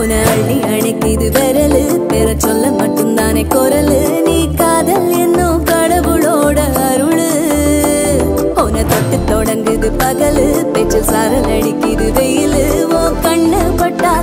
போன அள்ளி அணைக்குது விரலு. பெற சொல்ல மட்டும்தானே குரலு. நீ காதல் என்னும் கடவுளோட அருளு. உன தொட்டு தொடங்குது பகலு. பேச்சில் சாரல் அடிக்குது வெயிலு. ஓ கண்ணு பட்டா